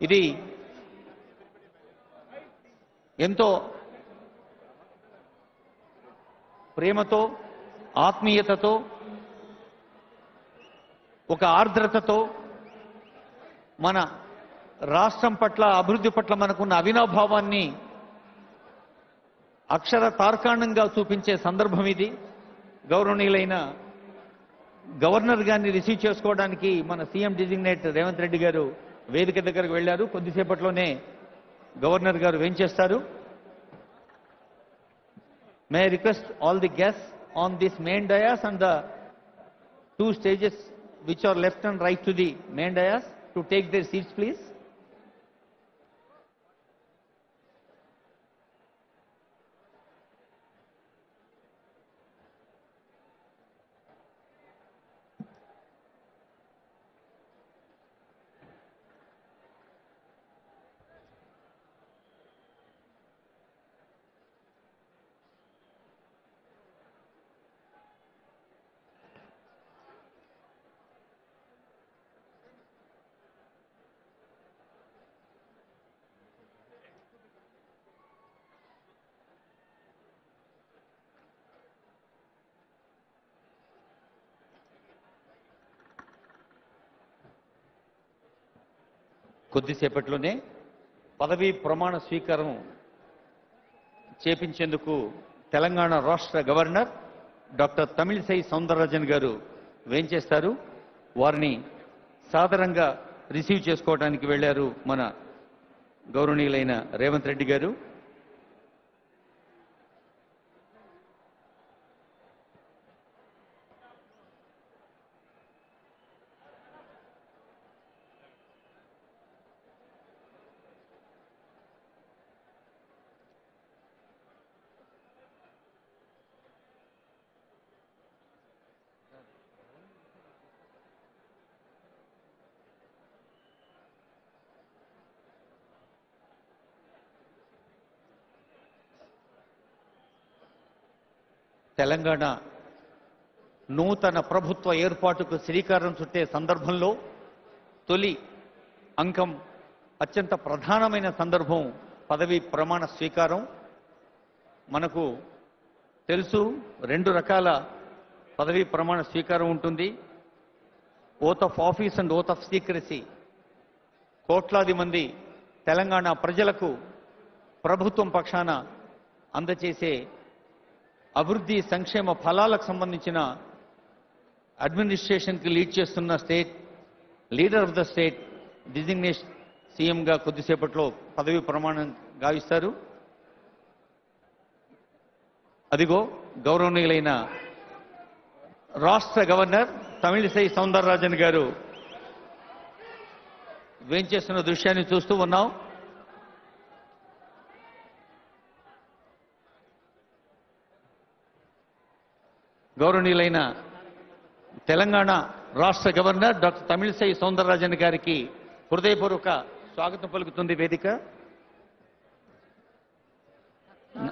ఇది ఎంతో ప్రేమతో ఆత్మీయతతో ఒక ఆర్ద్రతతో మన రాష్ట్రం పట్ల అభివృద్ధి పట్ల మనకున్న అవినాభావాన్ని అక్షర తార్కాణంగా చూపించే సందర్భం ఇది. గౌరవనీయులైన గవర్నర్ గారిని రిసీవ్ చేసుకోవడానికి మన సీఎం డిజిగ్నేట్ రేవంత్ రెడ్డి గారు వేదిక దగ్గరకు వెళ్ళారు. కొద్దిసేపట్లోనే గవర్నర్ గారు ఏం చేస్తారు? May request all the guests on this main dais and the two stages which are left and right to the main dais to take their seats please కొద్దిసేపట్లోనే పదవీ ప్రమాణ స్వీకారం చేపించేందుకు తెలంగాణ రాష్ట్ర గవర్నర్ డాక్టర్ తమిళిసై సౌందరరాజన్ గారు వేంచేస్తారు. వారిని సాధారణంగా రిసీవ్ చేసుకోవడానికి వెళ్ళారు మన గౌరవనీయులైన రేవంత్ రెడ్డి గారు. తెలంగాణ నూతన ప్రభుత్వ ఏర్పాటుకు శ్రీకారం చుట్టే సందర్భంలో తొలి అంకం అత్యంత ప్రధానమైన సందర్భం పదవి ప్రమాణ స్వీకారం. మనకు తెలుసు రెండు రకాల పదవి ప్రమాణ స్వీకారం ఉంటుంది. Oath of office and oath of secrecy కోట్లాది మంది తెలంగాణ ప్రజలకు ప్రభుత్వం పక్షాన అందచేసే అభివృద్ధి సంక్షేమ ఫలాలకు సంబంధించిన అడ్మినిస్ట్రేషన్కి లీడ్ చేస్తున్న state leader of the state designation సీఎంగా కొద్దిసేపట్లో పదవి ప్రమాణం గావిస్తారు. అదిగో గౌరవనీయులైన రాష్ట్ర గవర్నర్ తమిళిసై సౌందరరాజన్ గారు వేంచేస్తున్న దృశ్యాన్ని చూస్తూ ఉన్నాం. గౌరవనీయులైన తెలంగాణ రాష్ట్ర గవర్నర్ డాక్టర్ తమిళిసై సౌందరరాజన్ గారికి హృదయపూర్వక స్వాగతం పలుకుతుంది వేదిక.